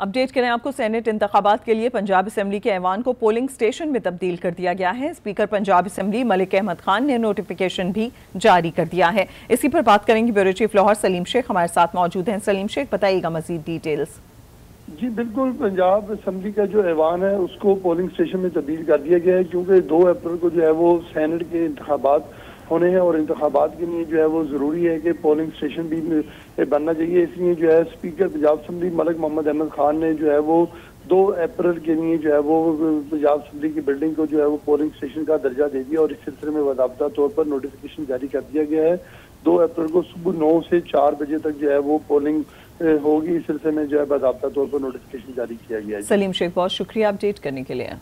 Update करें आपको senate इंतबात के लिए पंजाब असम्बली के ऐवान को पोलिंग स्टेशन में तब्दील कर दिया गया है। स्पीकर पंजाब असम्बली मलिक अहमद खान ने नोटिफिकेशन भी जारी कर दिया है। इसी पर बात करेंगे ब्यूरो चीफ लाहौर सलीम शेख। हमारे साथ मौजूद हैं। सलीम शेख, बताइएगा मजीद डिटेल्स जी, बिल्कुल, पंजाब असम्बली का जो ऐवान है, उसको पोलिंग स्टेशन में तब्दील कर दिया गया है, क्योंकि दो अप्रैल को जो है वो सैनट के इंतबात होने हैं और इंतबात के लिए जो है वो ज़रूरी है कि पोलिंग स्टेशन भी बनना चाहिए। इसलिए जो है स्पीकर पंजाब असम्बली मलिक मोहम्मद अहमद खान ने जो है वो दो अप्रैल के लिए जो है वो पंजाब असम्बली की बिल्डिंग को जो है वो पोलिंग स्टेशन का दर्जा दे दिया और इस सिलसिले में बाबा तौर पर नोटिफिकेशन जारी कर दिया गया है। दो अप्रैल को सुबह नौ से चार बजे तक जो है वो पोलिंग होगी। इस सिलसिले में जो है बाबा तौर पर नोटिफिकेशन जारी किया गया है। सलीम शेख, बहुत शुक्रिया अपडेट करने के लिए।